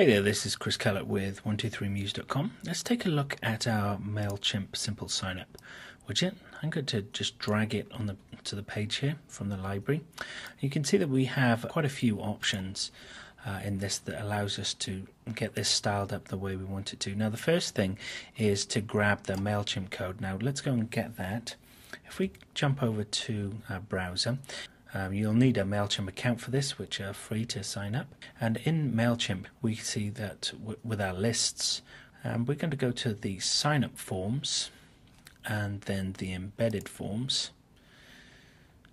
Hey there, this is Chris Kellett with 123muse.com. Let's take a look at our MailChimp Simple Signup widget. I'm going to just drag it on the to the page here from the library. You can see that we have quite a few options uh, in this that allows us to get this styled up the way we want it to. Now the first thing is to grab the MailChimp code. Now let's go and get that. If we jump over to our browser, um, you'll need a MailChimp account for this, which are free to sign up. And in MailChimp, we see that with our lists, um, we're going to go to the sign up forms and then the embedded forms.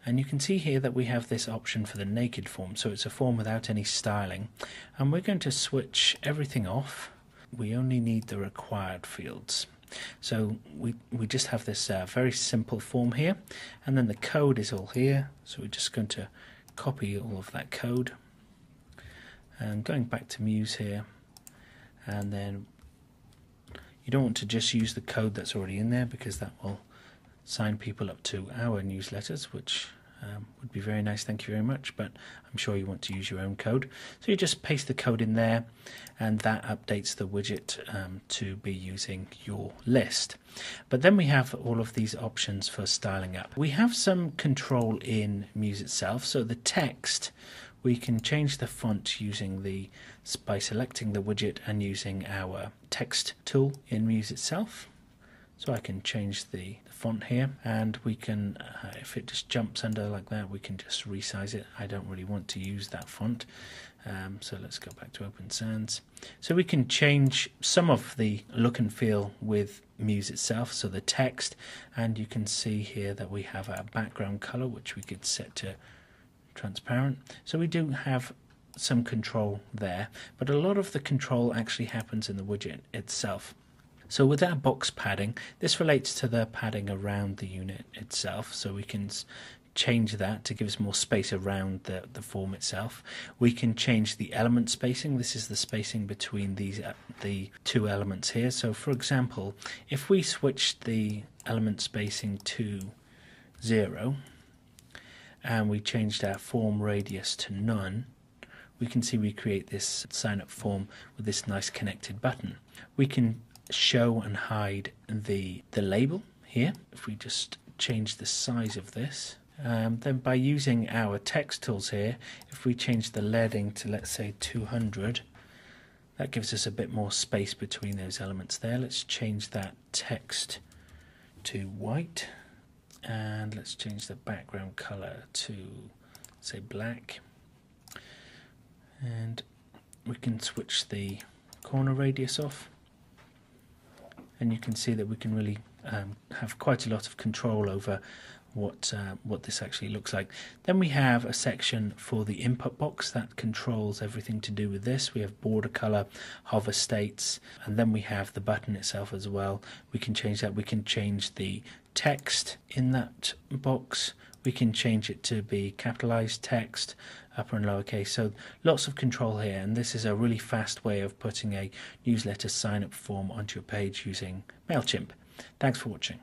And you can see here that we have this option for the naked form. So it's a form without any styling. And we're going to switch everything off. We only need the required fields. So we, we just have this uh, very simple form here, and then the code is all here. So we're just going to copy all of that code. And going back to Muse here, and then you don't want to just use the code that's already in there because that will sign people up to our newsletters, which um, would be very nice, thank you very much. But I'm sure you want to use your own code. So you just paste the code in there, and that updates the widget um, to be using your list. But then we have all of these options for styling up. We have some control in Muse itself. So the text, we can change the font using the by selecting the widget and using our text tool in Muse itself. So I can change the, the font here and we can, uh, if it just jumps under like that, we can just resize it. I don't really want to use that font. Um, so let's go back to Open Sans. So we can change some of the look and feel with Muse itself, so the text, and you can see here that we have our background color, which we could set to transparent. So we do have some control there, but a lot of the control actually happens in the widget itself. So with our box padding, this relates to the padding around the unit itself. So we can change that to give us more space around the, the form itself. We can change the element spacing. This is the spacing between these uh, the two elements here. So for example, if we switch the element spacing to zero and we changed our form radius to none, we can see we create this sign up form with this nice connected button. We can show and hide the, the label here. If we just change the size of this, um, then by using our text tools here, if we change the leading to let's say 200, that gives us a bit more space between those elements there. Let's change that text to white and let's change the background color to say black and we can switch the corner radius off and you can see that we can really um, have quite a lot of control over what uh, what this actually looks like. Then we have a section for the input box that controls everything to do with this. We have border color, hover states, and then we have the button itself as well. We can change that. We can change the text in that box. We can change it to be capitalized text, upper and lowercase. So lots of control here, and this is a really fast way of putting a newsletter sign up form onto your page using MailChimp. Thanks for watching.